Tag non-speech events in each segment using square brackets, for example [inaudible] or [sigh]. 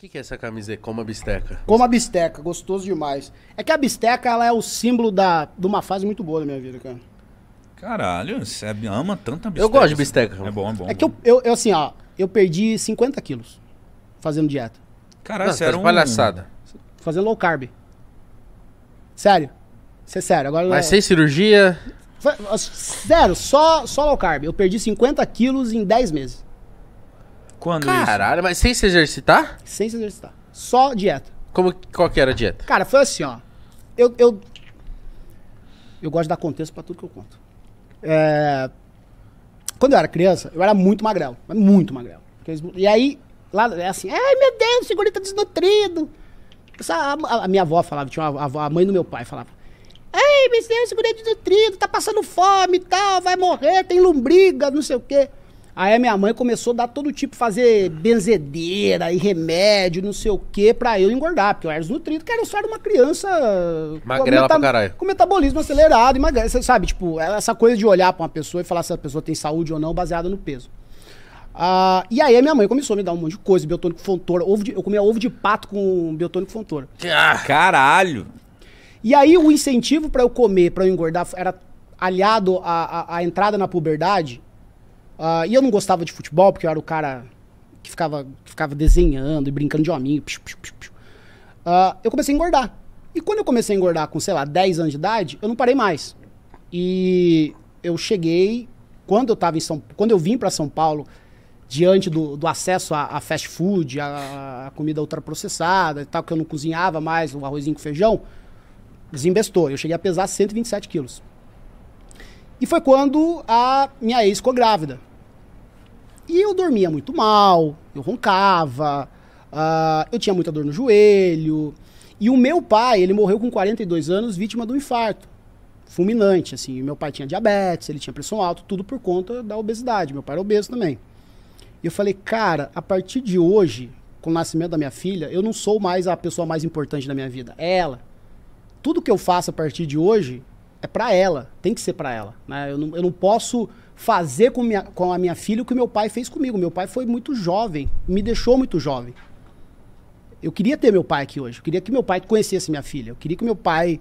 que, que é essa camisa aí? Como a bisteca? Como a bisteca, gostoso demais. É que a bisteca, ela é o símbolo da, de uma fase muito boa da minha vida, cara. Caralho, você ama tanta bisteca. Eu gosto de assim. bisteca. É bom, é bom. É que eu, eu, eu, assim, ó, eu perdi 50 quilos fazendo dieta. Caralho, você tá era um... palhaçada. Fazendo low carb. Sério. Isso é sério. Agora, Mas é- sem cirurgia. Sério, só, só low carb. Eu perdi 50 quilos em 10 meses. Quando isso? Caralho, mas sem se exercitar? Sem se exercitar. Só dieta. Como, qual que era a dieta? Cara, foi assim, ó. Eu, eu, eu gosto de dar contexto pra tudo que eu conto. É, quando eu era criança, eu era muito magrelo. Muito magrelo. E aí, lá é assim, ai meu Deus, o tá desnutrido. Essa, a, a minha avó falava, tinha uma avó, a mãe do meu pai falava. Ai, meu Deus, o segurito desnutrido, tá passando fome e tal, vai morrer, tem lombriga, não sei o quê. Aí a minha mãe começou a dar todo tipo, fazer benzedeira e remédio, não sei o quê, pra eu engordar, porque eu era desnutrido, que era só era uma criança... Magrela com pra caralho. Com metabolismo acelerado e magrela, você sabe, tipo, essa coisa de olhar pra uma pessoa e falar se a pessoa tem saúde ou não, baseada no peso. Ah, e aí a minha mãe começou a me dar um monte de coisa, biotônico fontora, ovo de- eu comia ovo de pato com biotônico fontora. Ah, Caralho. E aí o incentivo pra eu comer, pra eu engordar, era aliado à, à- à entrada na puberdade. Ah, e eu não gostava de futebol, porque eu era o cara que ficava, que ficava desenhando e brincando de hominho. Ah, eu comecei a engordar. E quando eu comecei a engordar com, sei lá, 10 anos de idade, eu não parei mais. E eu cheguei, quando eu tava em São quando eu vim para São Paulo, diante do, do acesso a, a fast food, a, a comida ultraprocessada e tal, que eu não cozinhava mais, o arrozinho com feijão, desembestou. Eu cheguei a pesar 127 quilos. E foi quando a minha ex ficou grávida. E eu dormia muito mal, eu roncava, ah, eu tinha muita dor no joelho. E o meu pai, ele morreu com 42 anos, vítima de um infarto. Fulminante, assim. Meu pai tinha diabetes, ele tinha pressão alta, tudo por conta da obesidade. Meu pai era obeso também. E eu falei, cara, a partir de hoje, com o nascimento da minha filha, eu não sou mais a pessoa mais importante da minha vida. É ela. Tudo que eu faço a partir de hoje é pra ela. Tem que ser pra ela. Né? Eu, não, eu não posso fazer com, minha, com a minha filha o que meu pai fez comigo. Meu pai foi muito jovem, me deixou muito jovem. Eu queria ter meu pai aqui hoje. Eu queria que meu pai conhecesse minha filha. Eu queria que meu pai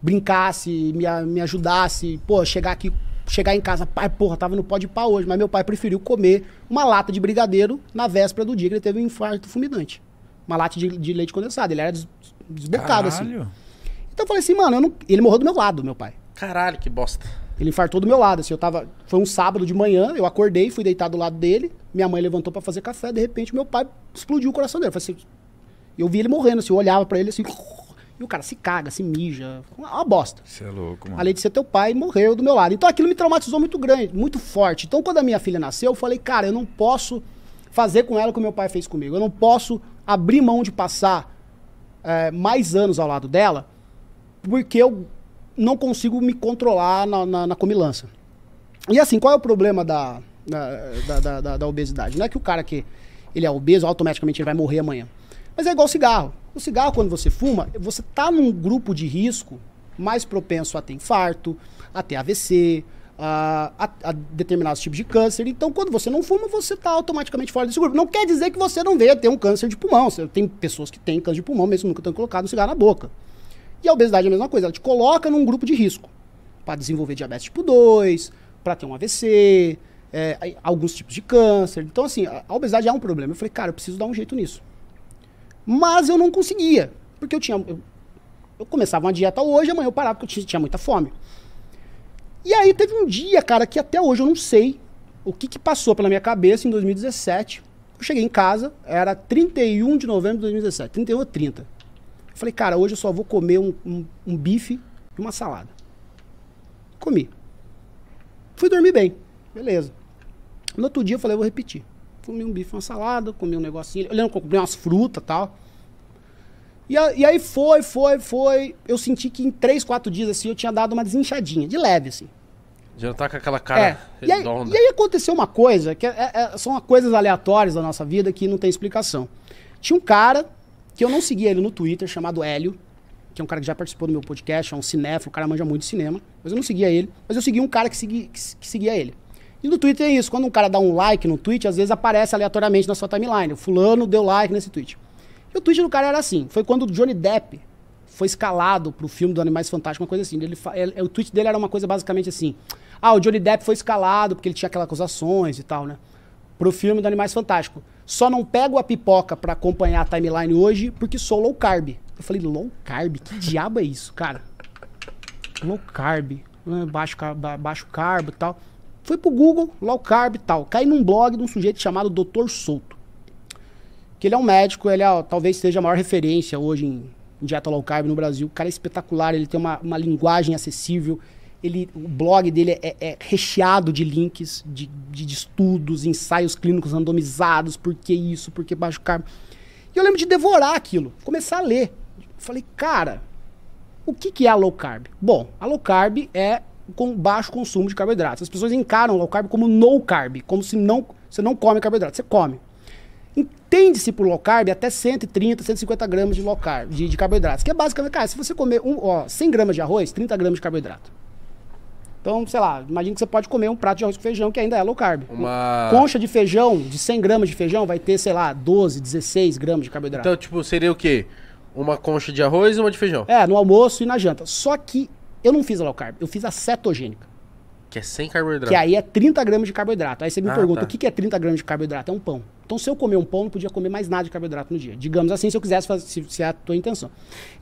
brincasse, me, me ajudasse. Pô, chegar aqui, chegar em casa, pai, porra, tava no pó de pau hoje. Mas meu pai preferiu comer uma lata de brigadeiro na véspera do dia que ele teve um infarto fulminante. Uma lata de, de leite condensado. Ele era des- desbocado, assim. Caralho. Então eu falei assim, mano, não- ele morreu do meu lado, meu pai. caralho, que bosta. Ele infartou do meu lado, assim, eu tava. Foi um sábado de manhã, eu acordei, fui deitar do lado dele, minha mãe levantou pra fazer café, de repente meu pai explodiu o coração dele. Eu, assim, eu vi ele morrendo, assim, eu olhava pra ele assim, e o cara se caga, se mija, uma bosta. Você é louco, mano. Além de ser teu pai, morreu do meu lado. Então aquilo me traumatizou muito grande, muito forte. Então quando a minha filha nasceu, eu falei, cara, eu não posso fazer com ela o que meu pai fez comigo. Eu não posso abrir mão de passar é, mais anos ao lado dela, porque eu não consigo me controlar na, na, na comilança. E assim, qual é o problema da, da, da, da- da- da obesidade? Não é que o cara que ele é obeso, automaticamente ele vai morrer amanhã. Mas é igual cigarro. O cigarro, quando você fuma, você tá num grupo de risco mais propenso a ter infarto, a ter AVC, a, a, a determinados tipos de câncer. Então, quando você não fuma, você tá automaticamente fora desse grupo. Não quer dizer que você não venha ter um câncer de pulmão. Tem pessoas que têm câncer de pulmão, mesmo nunca tendo colocado um cigarro na boca. E a obesidade é a mesma coisa, ela te coloca num grupo de risco para desenvolver diabetes tipo 2, para ter um AVC, é, alguns tipos de câncer. Então, assim, a, a obesidade é um problema. Eu falei, cara, eu preciso dar um jeito nisso. Mas eu não conseguia, porque eu tinha. Eu, eu começava uma dieta hoje, amanhã eu parava porque eu tinha, tinha muita fome. E aí teve um dia, cara, que até hoje eu não sei o que, que passou pela minha cabeça em 2017. Eu cheguei em casa, era 31 de novembro de 2017, 31 ou 30. Falei, cara, hoje eu só vou comer um, um, um bife e uma salada. Comi. Fui dormir bem. Beleza. No outro dia eu falei, eu vou repetir. Comi um bife e uma salada, comi um negocinho. Eu lembro que eu comprei umas frutas e tal. E, a- e aí foi, foi, foi. Eu senti que em três, quatro dias assim eu tinha dado uma desinchadinha, de leve, assim. Já tá com aquela cara É. E aí, redonda. e aí aconteceu uma coisa, que é- é- são coisas aleatórias da nossa vida que não tem explicação. Tinha um cara, que eu não seguia ele no Twitter, chamado Hélio, que é um cara que já participou do meu podcast, é um cinéfilo, o cara manja muito de cinema, mas eu não seguia ele, mas eu seguia um cara que, segui- que, que seguia ele. E no Twitter é isso, quando um cara dá um like no tweet, às vezes aparece aleatoriamente na sua timeline, o fulano deu like nesse tweet. E o tweet do cara era assim: foi quando o Johnny Depp foi escalado pro filme do Animais Fantásticos, uma coisa assim. Ele, ele- o tweet dele era uma coisa basicamente assim: ah, o Johnny Depp foi escalado porque ele tinha aquelas acusações e tal, né? Pro filme do Animais Fantásticos. Só não pego a pipoca pra acompanhar a timeline hoje porque sou low carb. Eu falei, low carb? Que diabo é isso, cara? Low carb, né, baixo, baixo carbo e tal. Fui pro Google, low carb e tal. Caí num blog de um sujeito chamado Dr. Souto. Que ele é um médico, ele é, talvez seja a maior referência hoje em, em dieta low carb no Brasil. O cara é espetacular, ele tem uma, uma linguagem acessível. Ele, o blog dele é, é recheado de links, de, de, de estudos, ensaios clínicos randomizados, por que isso, por que baixo carbo. E eu lembro de devorar aquilo, começar a ler. Falei, cara, o que, que é a low carb? Bom, a low carb é com baixo consumo de carboidratos. As pessoas encaram low carb como no carb, como se não, você não come carboidrato, você come. Entende-se por low carb até 130, 150 gramas de low carb, de, de carboidratos. Que é basicamente, cara, se você comer um, ó, 100 gramas de arroz, 30 gramas de carboidrato. Então, sei lá, imagina que você pode comer um prato de arroz com feijão que ainda é low carb. Uma- Concha de feijão, de 100 gramas de feijão, vai ter, sei lá, 12, 16 gramas de carboidrato. Então, tipo, seria o quê? Uma concha de arroz e uma de feijão. É, no almoço e na janta. Só que eu não fiz a low carb, eu fiz a cetogênica. Que é sem carboidrato. Que aí é 30 gramas de carboidrato. Aí você me Ah, pergunta, tá. o que é 30 gramas de carboidrato? É um pão. Então, se eu comer um pão, não podia comer mais nada de carboidrato no dia. Digamos assim, se eu quisesse fazer, se, se é a tua intenção.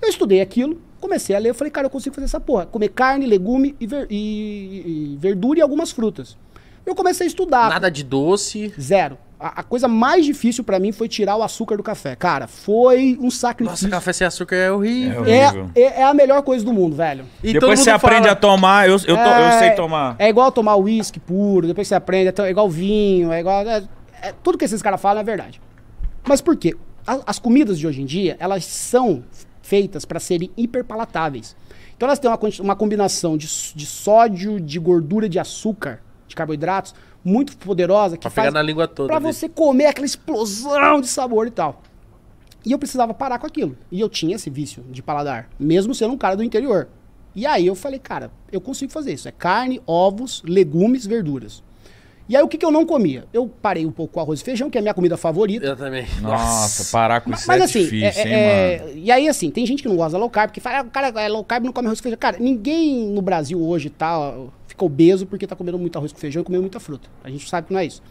Eu estudei aquilo, comecei a ler, falei, cara, eu consigo fazer essa porra. Comer carne, legume e, ver- e- e verdura e algumas frutas. Eu comecei a estudar. Nada de doce. Zero. A, a coisa mais difícil pra mim foi tirar o açúcar do café. Cara, foi um sacrifício. Nossa, café sem açúcar é horrível. É horrível. É, é, é a melhor coisa do mundo, velho. E Depois você aprende fala- a tomar, eu, eu, to- eu É- sei tomar. É igual tomar uísque puro, depois você aprende, é é igual vinho, é igual. é- é- tudo que esses caras falam é verdade. Mas por quê? A- as comidas de hoje em dia, elas são feitas para serem hiperpalatáveis. Então elas têm uma, uma combinação de, de sódio, de gordura, de açúcar, de carboidratos, muito poderosa que Pra faz pegar na língua toda. Pra ali. você comer aquela explosão de sabor e tal. E eu precisava parar com aquilo. E eu tinha esse vício de paladar, mesmo sendo um cara do interior. E aí eu falei, cara, eu consigo fazer isso. É carne, ovos, legumes, verduras. E aí o que, que eu não comia? Eu parei um pouco com arroz e feijão, que é a minha comida favorita. Eu também. Nossa, parar com isso Mas é assim, difícil, é- hein, é- mano? e aí assim, tem gente que não gosta da low carb, que fala, ah, o cara é low carb não come arroz com feijão. Cara, ninguém no Brasil hoje tá, fica obeso porque tá comendo muito arroz com feijão e comendo muita fruta. A gente sabe que não é isso.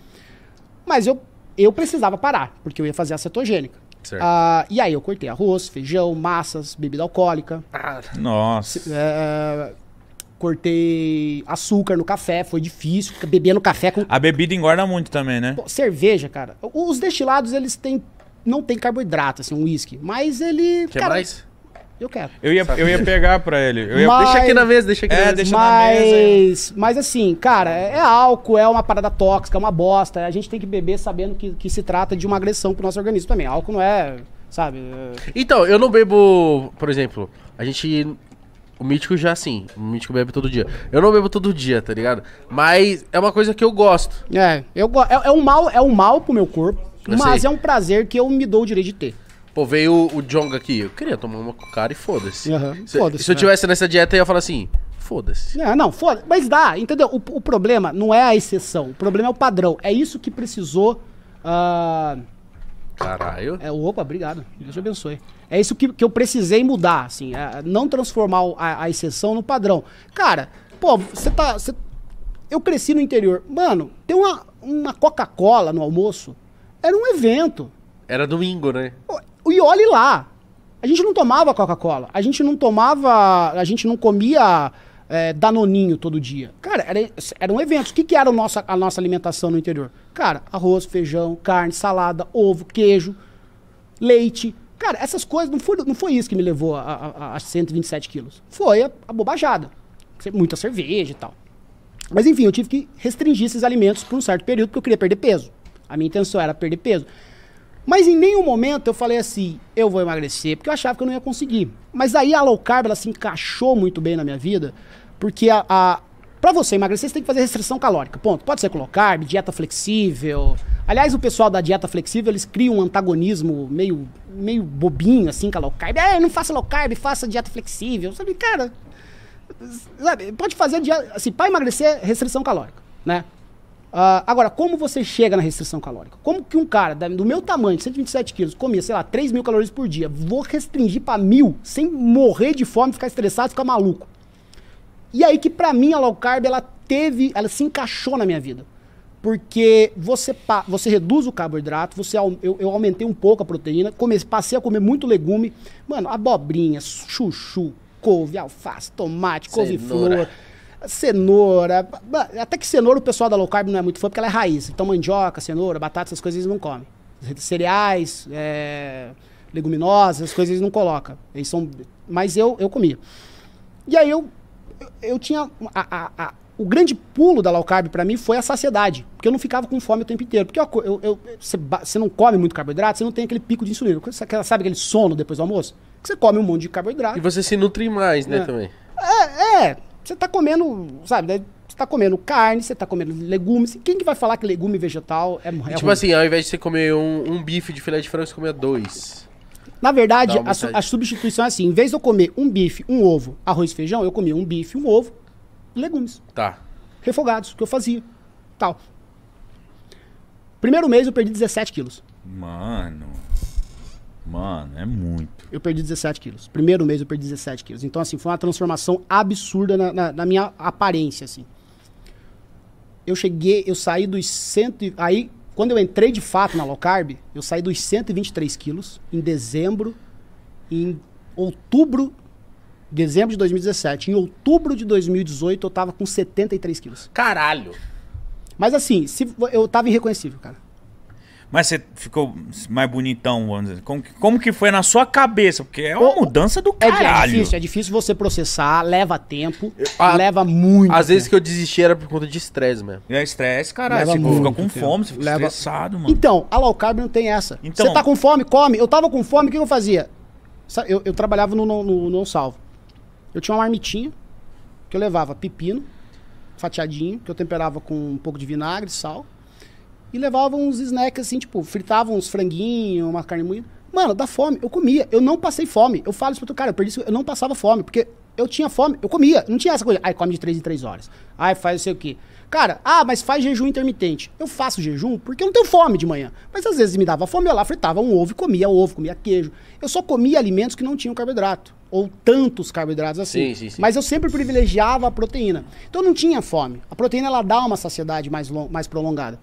Mas eu, eu precisava parar, porque eu ia fazer a cetogênica. Certo. Ah, e aí eu cortei arroz, feijão, massas, bebida alcoólica. Nossa. é, cortei açúcar no café, foi difícil, bebendo café com A bebida engorda muito também, né? Pô, cerveja, cara. Os destilados, eles têm. Não tem carboidrato, assim, um uísque. Mas ele. quer cara, mais? Eu quero. Eu ia, eu ia pegar pra ele. Eu ia... Mas- Deixa aqui na mesa, deixa aqui É, na mesa. deixa- na mesa Mas, mas assim, cara, é é álcool, é uma parada tóxica, é uma bosta. A gente tem que beber sabendo que, que se trata de uma agressão pro nosso organismo também. Álcool não é, sabe? é- Então, eu não bebo, por exemplo, a gente. O mítico já sim, o mítico bebe todo dia. Eu não bebo todo dia, tá ligado? Mas é uma coisa que eu gosto. É, eu, go- é, é um mal, é um mal pro meu corpo, Eu mas sei. é um prazer que eu me dou o direito de ter. Pô, veio o, Jong aqui. Eu queria tomar uma com o cara e foda-se. Aham, Se, foda-se, se eu né? tivesse nessa dieta, eu ia falar assim: foda-se. É, não, foda, mas dá, entendeu? O, o problema não é a exceção, o problema é o padrão. É isso que precisou. ah, Caralho. É, opa, obrigado. Deus te abençoe. É isso que, que eu precisei mudar, assim. é, não transformar a, a exceção no padrão. Cara, pô, você tá. você- eu cresci no interior. Mano, tem uma, uma Coca-Cola no almoço. Era um evento. Era domingo, né? E olhe lá. A gente não tomava Coca-Cola. A gente não tomava. A gente não comia é, Danoninho todo dia. Cara, era, era um evento. O que, que era a nossa alimentação no interior? Cara, arroz, feijão, carne, salada, ovo, queijo, leite. Cara, essas coisas não foi, não foi isso que me levou a, a, a 127 quilos. Foi a, a bobajada. Muita cerveja e tal. Mas enfim, eu tive que restringir esses alimentos por um certo período porque eu queria perder peso. A minha intenção era perder peso. Mas em nenhum momento eu falei assim, eu vou emagrecer, porque eu achava que eu não ia conseguir. Mas aí a low carb, ela se encaixou muito bem na minha vida, porque a, a para você emagrecer, você tem que fazer restrição calórica, ponto. Pode ser com low carb, dieta flexível. Aliás, o pessoal da dieta flexível, eles criam um antagonismo meio, meio bobinho, assim, com a low carb. É, não faça low carb, faça dieta flexível. Sabe, cara, sabe, pode fazer assim, para emagrecer, restrição calórica, né? Ah, agora, como você chega na restrição calórica? Como que um cara da- do meu tamanho, de 127 quilos, comia, sei lá, 3 mil calorias por dia, vou restringir pra mil sem morrer de fome, ficar estressado, ficar maluco? E aí que pra mim a low carb ela teve, ela se encaixou na minha vida. Porque você, você reduz o carboidrato, você, eu, eu aumentei um pouco a proteína, comecei, passei a comer muito legume. Mano, abobrinha, chuchu, couve, alface, tomate, couve-flor, Cenoura. Até que cenoura o pessoal da low carb não é muito fã porque ela é raiz. Então mandioca, cenoura, batata, essas coisas eles não comem. Cereais, é, leguminosas, essas coisas eles não colocam. Eles são, mas eu, eu comia. E aí eu, eu, tinha. a- a- a- o grande pulo da low carb pra mim foi a saciedade. Porque eu não ficava com fome o tempo inteiro. Porque você não come muito carboidrato, você não tem aquele pico de insulina. Você sabe aquele sono depois do almoço? Você come um monte de carboidrato. E você se nutre mais, né, É. também. É, é, você tá comendo, sabe, né? Você tá comendo carne, você tá comendo legumes. Quem que vai falar que legume vegetal é, é tipo ruim? assim, ao invés de você comer um, um bife de filé de frango, você comia dois. Na verdade, a, su- a substituição é assim. Em vez de eu comer um bife, um ovo, arroz e feijão, eu comia um bife, um ovo e legumes. Tá. Refogados, que eu fazia. Tal. Primeiro mês eu perdi 17 quilos. Mano. Mano, é muito. Eu perdi 17 quilos. Primeiro mês eu perdi 17 quilos. Então, assim, foi uma transformação absurda na, na- na minha aparência, assim. Eu cheguei, eu saí dos cento... e- Aí, quando eu entrei de fato na low carb, eu saí dos 123 quilos em dezembro. Em outubro... Dezembro de 2017. Em outubro de 2018, eu tava com 73 quilos. Caralho. Mas assim, se, eu tava irreconhecível, cara. Mas você ficou mais bonitão, vamos dizer. Como que, como que foi na sua cabeça? Porque é uma mudança do É, caralho. é difícil, é difícil você processar, leva tempo, Ah, leva muito Às vezes que eu desisti era por conta de estresse mesmo. É estresse, caralho. Leva Você fica com tempo. fome, você fica Leva- estressado, mano. Então, a low carb não tem essa. Então- Você tá com fome, come. Eu tava com fome, o que eu fazia? Eu, eu trabalhava no, no, no Não Salvo. Eu tinha uma marmitinha que eu levava pepino, fatiadinho, que eu temperava com um pouco de vinagre, sal. E levava uns snacks assim, tipo, fritava uns franguinhos, uma carne moída. Mano, dá fome. Eu comia. Eu não passei fome. Eu falo isso pro teu cara, eu perdi isso, eu não passava fome, porque eu tinha fome, eu comia. Não tinha essa coisa, ai, come de 3 em 3 horas. Ai, faz não sei o quê. Cara, ah, mas faz jejum intermitente. Eu faço jejum porque eu não tenho fome de manhã. Mas às vezes me dava fome, eu lá fritava um ovo e comia ovo, comia queijo. Eu só comia alimentos que não tinham carboidrato. Ou tantos carboidratos assim. Sim, sim, sim. Mas eu sempre privilegiava a proteína. Então eu não tinha fome. A proteína ela dá uma saciedade mais, mais prolongada.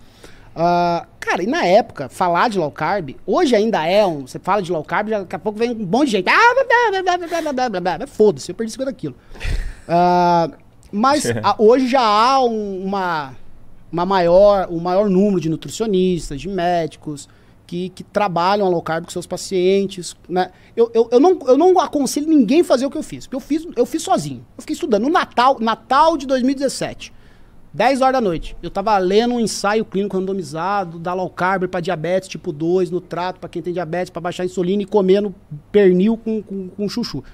Uh, cara, e na época, falar de low carb, hoje ainda é um. Você fala de low carb, já, daqui a pouco vem um monte de gente. Ah, Foda-se, eu perdi 50 quilos. Uh, ah, mas [laughs] a, hoje já há um, uma, uma maior, um maior número de nutricionistas, de médicos. Que, que trabalham a low carb com seus pacientes, né? Eu, eu, eu, não, eu não aconselho ninguém fazer o que eu fiz, porque eu fiz, eu fiz sozinho. Eu fiquei estudando. No Natal, Natal de 2017, 10 horas da noite. Eu tava lendo um ensaio clínico randomizado da low carb para diabetes tipo 2, no trato para quem tem diabetes, para baixar a insulina e comendo pernil com, com, com chuchu.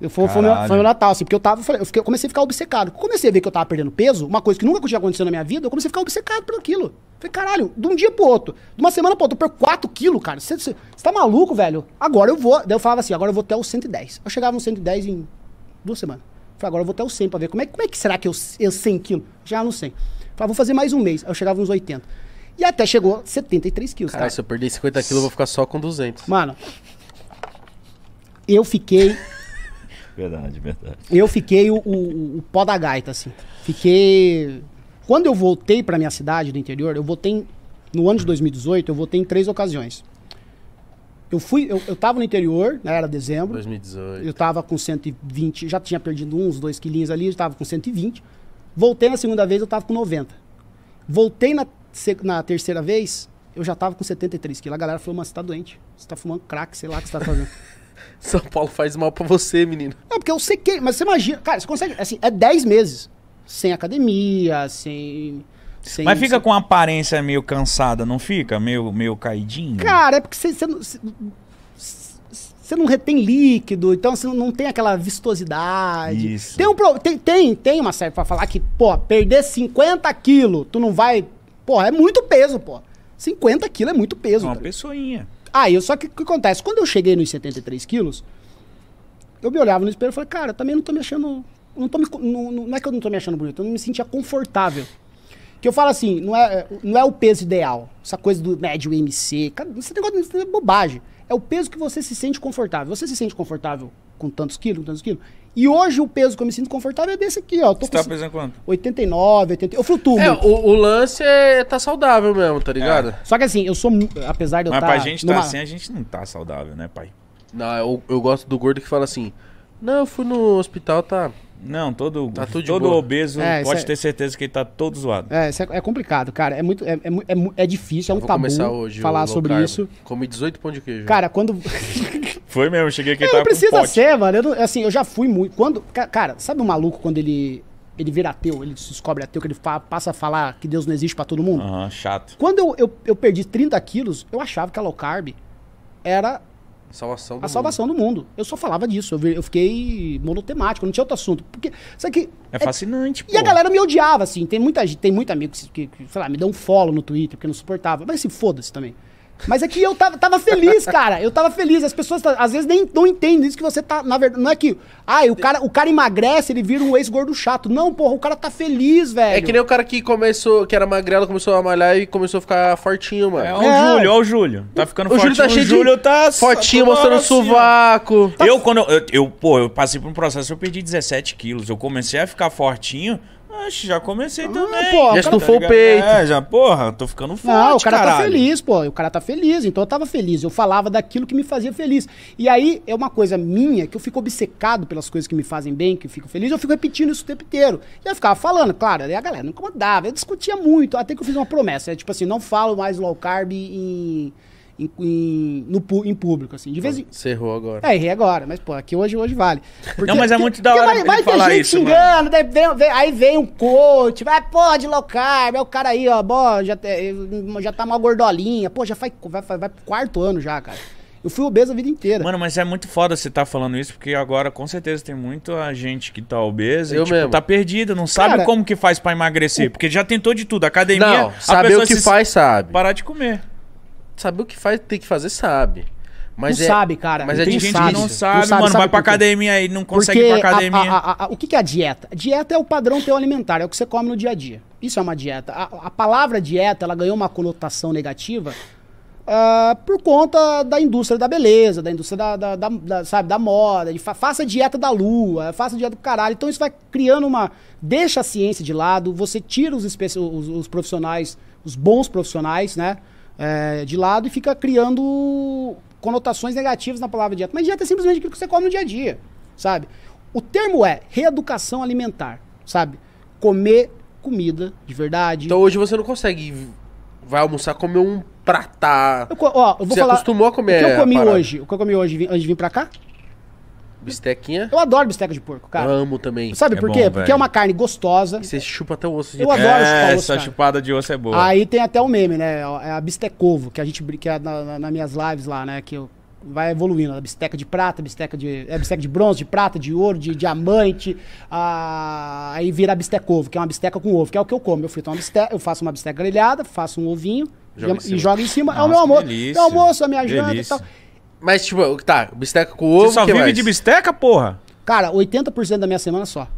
Eu, foi, foi, meu, foi meu Natal, assim, porque eu tava, eu, fiquei- eu comecei a ficar obcecado. Comecei a ver que eu tava perdendo peso, uma coisa que nunca tinha acontecido na minha vida, eu comecei a ficar obcecado por aquilo. Falei, caralho, de um dia pro outro, de uma semana pro outro, eu perco 4 quilos, cara. Você tá maluco, velho? Agora eu vou. Daí eu falava assim, agora eu vou até os 110. Eu chegava no 110 em duas semanas. Falei, agora eu vou até o 100 pra ver como é, como é que será que eu, eu 100 quilos? Chegava no 100. Falei, vou fazer mais um mês. Aí eu chegava nos 80. E até chegou 73 quilos, Cara, cara. se eu perder 50 quilos, eu vou ficar só com 200. Mano, eu fiquei Verdade, verdade. eu fiquei o, o, o pó da gaita, assim. Fiquei. Quando eu voltei pra minha cidade do interior, eu voltei. em- No ano de 2018, eu voltei em três ocasiões. Eu fui. Eu, eu tava no interior, né, era dezembro. 2018. Eu tava com 120, já tinha perdido uns dois quilinhos ali, eu tava com 120. Voltei na segunda vez, eu tava com 90. Voltei na, na terceira vez, eu já tava com 73 quilos. A galera falou, mano, você tá doente. Você tá fumando crack, sei lá o que você tá fazendo. [laughs] São Paulo faz mal pra você, menino. Não, porque eu sequei, mas você imagina, cara, você consegue, assim, é 10 meses sem academia, sem. Mas fica com a aparência meio cansada, não fica? Meio, meio caidinho? Cara, é porque você, não- você- não retém líquido, então você não- tem aquela vistosidade. Isso. Tem, um, tem, tem, tem uma série pra falar que, pô, perder 50 quilos, tu não vai. Pô, é muito peso, pô. 50 quilos é muito É peso. uma tá ligado? pessoinha. Aí, só que o que acontece? Quando eu cheguei nos 73 quilos, eu me olhava no espelho e falei, cara, também não tô me achando. Não, tô me, não, não é que eu não tô me achando bonito, eu não me sentia confortável. Que eu falo assim, não é, não é o peso ideal. Essa coisa do médio MC. Cara, esse negócio isso é bobagem. É o peso que você se sente confortável. Você se sente confortável com tantos quilos, com tantos quilos? E hoje o peso que eu me sinto confortável é desse aqui, ó. Eu tô Você tá pesando quanto? 89, 80. Eu flutuo É, o, o lance é tá saudável mesmo, tá ligado? Só que assim, eu sou. Apesar de eu Mas estar. pra gente tá assim, a gente não tá saudável, né, pai? Não, eu, eu gosto do gordo que fala assim: Não, eu fui no hospital, tá. Não, todo, Tá todo obeso É, pode é- ter certeza que ele tá todo zoado. É, isso é, é complicado, cara. É muito. É, é, é, é difícil, é um tabu começar hoje. o falar sobre carb. isso. Comi 18 pão de queijo. Cara, quando. [laughs] Foi mesmo, eu cheguei aqui e É, tava não precisa com ser, mano. Eu não- assim, eu já fui muito. Quando. ca- Cara, sabe o maluco quando ele. Ele vira ateu, ele se descobre ateu, que ele fa- passa a falar que Deus não existe pra todo mundo? Aham, chato. Quando eu, eu, eu perdi 30 quilos, eu achava que a low carb era Salvação do a salvação do mundo. Eu só falava disso. Eu, eu fiquei monotemático, não tinha outro assunto. Porque. Sabe que. É fascinante, pô. E a galera me odiava, assim. Tem muita gente, tem muito amigo que, que, sei lá, me deu um follow no Twitter, porque não suportava. Mas se foda-se também. Mas é que eu tava, tava feliz, cara. Eu tava feliz. As pessoas tá- às vezes nem não entendem isso que você tá. Na verdade, não é que. Ah, o cara, o cara emagrece, ele vira um ex-gordo chato. Não, porra, o cara tá feliz, velho. É que nem o cara que começou, que era magrelo, começou a malhar e começou a ficar fortinho, mano. É o É. Júlio, ó o Júlio. Tá ficando O Júlio fortinho. tá cheio o Júlio de tá Fortinho, mostrando o assim, sovaco. Eu, quando eu, eu, eu, pô, eu passei por um processo, eu perdi 17 quilos. Eu comecei a ficar fortinho. Acho, já comecei também. Ah, pô, Já o estufou o ligado? peito. É, já, porra, tô ficando forte, Não, o cara tá caralho. feliz, pô. O cara tá feliz, então eu tava feliz. Eu falava daquilo que me fazia feliz. E aí é uma coisa minha que eu fico obcecado pelas coisas que me fazem bem, que eu fico feliz, eu fico repetindo isso o tempo inteiro. E eu ficava falando, claro, aí a galera não incomodava, eu discutia muito, até que eu fiz uma promessa. É tipo assim, não falo mais low carb em, em, em- no, em público, assim. De vez em. Você errou agora. É, errei agora, mas pô, aqui hoje, hoje vale. Porque- Não, mas é muito da hora vai, ele vai ter falar gente isso, xingando, daí vem- vem- aí vem um coach, vai, pô, de low carb, é o cara aí, ó, bó, já, te- já tá uma gordolinha, pô, já faz, vai, vai, vai pro quarto ano já, cara. Eu fui obeso a vida inteira. Mano, mas é muito foda você tá falando isso, porque agora com certeza tem muita gente que tá obesa Eu e tipo, mesmo. tá perdido, não sabe Cara, como que faz pra emagrecer, porque já tentou de tudo, academia, Não, a saber o que se- faz, sabe. parar de comer. Saber o que faz, tem que fazer, sabe. Mas Não é, sabe, cara. Mas é Tem gente que não sabe, sabe, mano, sabe vai pra academia e não consegue Porque ir pra academia. a- a- a- o que, que é a dieta? A dieta é o padrão teu alimentar, é o que você come no dia a dia. Isso é uma dieta. A, a palavra dieta, ela ganhou uma conotação negativa ah, por conta da indústria da beleza, da indústria da, da- da- da, sabe, da moda, de fa faça dieta da lua, faça dieta do caralho. Então isso vai criando uma... Deixa a ciência de lado, você tira os, os, os profissionais, os bons profissionais, né, eh, de lado e fica criando conotações negativas na palavra dieta. Mas dieta é simplesmente aquilo que você come no dia a dia, sabe? O termo é reeducação alimentar, sabe? Comer comida de verdade. Então hoje você não consegue. Vai almoçar, comer um pratá. Eu ó, eu vou Você falar. acostumou a comer O que eu comi hoje, o que eu comi hoje antes de vir pra cá? Bistequinha. Eu adoro bisteca de porco, cara. Amo também. Sabe É por bom, quê? Porque velho. é uma carne gostosa. E você chupa até o osso de Eu adoro chupar É, osso, essa cara. chupada de osso é boa. Aí tem até o meme, né? É a bistecovo, que a gente brin- que é na, na- nas minhas lives lá, né? Que eu, vai evoluindo. A bisteca de prata, bisteca de. É bisteca de bronze, de prata, de ouro, de diamante. ah, aí vira a bistecovo, que é uma bisteca com ovo, que é o que eu como. Eu frito uma bisteca, eu faço uma bisteca grelhada, faço um ovinho Joga e cima. jogo em cima. é o Nossa, meu que almoço. delícia. Meu almoço, a minha janta e Delícia. tal. Mas, tipo, tá, bisteca com ovo. Você só que vive mais? de bisteca, porra? Cara, 80% da minha semana só.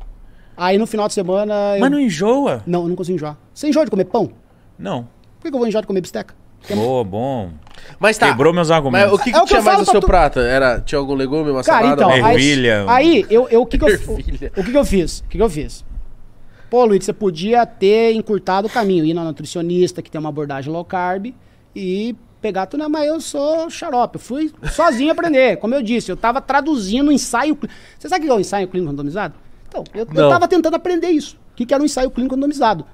Aí no final de semana. Eu... Mas não enjoa? Não, eu não consigo enjoar. Você enjoa de comer pão? Não. Por que, eu vou enjoar de comer bisteca? Boa, bom. Mas tá. Quebrou meus Mas argumentos. o que, É que o que tinha eu mais no seu tu- prato? Era, tinha algum legume, uma Cara, salada? então, Ervilha. aí eu, eu, o que, que eu, o, o que, que eu fiz? O que, que eu fiz? Pô, Luiz, você podia ter encurtado o caminho, ir na nutricionista, que tem uma abordagem low carb, e pegar tudo, mas eu sou xarope, eu fui sozinho aprender. Como eu disse, eu tava traduzindo o ensaio. Você sabe o que é o ensaio clínico randomizado? Então, eu, tava tentando aprender isso. O que, que era um ensaio clínico randomizado?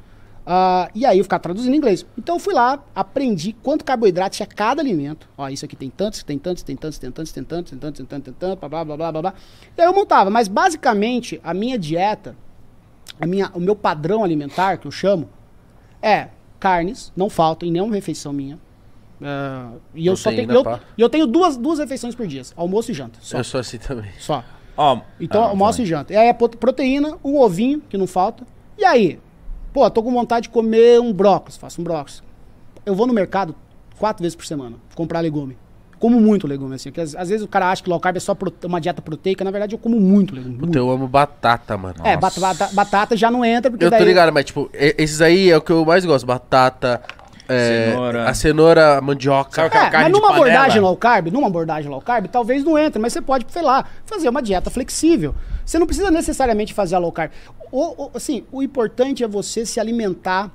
Ah, e aí eu ficava traduzindo em inglês. Então eu fui lá, aprendi quanto carboidrato tinha cada alimento. Ó, isso aqui tem tantos, tem tantos, tem tantos, tem tantos, tem tantos, tem tantos, tem tantos, tem tantos, blá, blá, blá, blá, blá, blá. E aí eu montava. Mas basicamente, a minha dieta, a minha, o meu padrão alimentar, que eu chamo, é carnes, não faltam em nenhuma refeição minha. Ah, e eu só tenho, eu, e eu tenho duas, duas refeições por dia, almoço e janta. Só. Eu sou assim também. só. Ó, Então, ah, almoço vai. e janta. E aí é prote- proteína, um ovinho, que não falta. E aí? Pô, tô com vontade de comer um brócolis, faço um brócolis. Eu vou no mercado quatro vezes por semana comprar legume. Como muito legume, assim. Porque às, às vezes o cara acha que low carb é só prote- uma dieta proteica. Na verdade, eu como muito legume. Puta, muito. eu amo batata, mano. É, bat- bata- batata já não entra, porque Eu tô daí... ligado, mas tipo, esses aí é o que eu mais gosto. Batata, é, Cenoura. a cenoura, a mandioca. Sabe É, carne mas de numa abordagem low carb, numa abordagem low carb, talvez não entre, mas você pode, sei lá, fazer uma dieta flexível. Você não precisa necessariamente fazer a low carb. O, o- assim, o importante é você se alimentar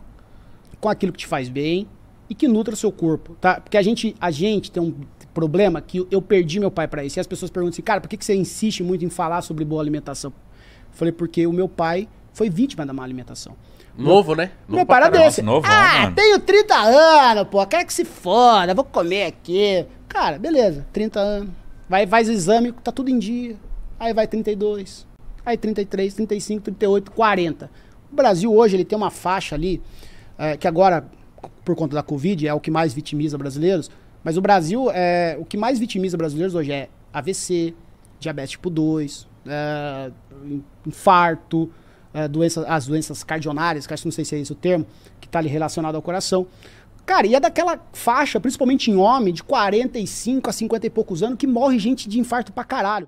com aquilo que te faz bem e que nutra o seu corpo, tá? Porque a gente, a gente tem um problema que eu perdi meu pai pra isso. E as pessoas perguntam assim, cara, por que, que você insiste muito em falar sobre boa alimentação? Eu falei, porque o meu pai foi vítima da má alimentação. Novo, né? Novo era caramba. desse. novão, ah, mano. tenho 30 anos, pô. Quero que se foda, vou comer aqui. Cara, beleza, 30 anos. Vai, faz o exame, tá tudo em dia. Aí vai 32. Aí 33, 35, 38, 40. O Brasil hoje ele tem uma faixa ali, eh, que agora, por conta da Covid, é o que mais vitimiza brasileiros. Mas o Brasil, é, o que mais vitimiza brasileiros hoje é AVC, diabetes tipo 2, eh, infarto, doença, as doenças cardionárias, que acho que não sei se é esse o termo, que está ali relacionado ao coração. Cara, e é daquela faixa, principalmente em homem, de 45 a 50 e poucos anos, que morre gente de infarto pra caralho.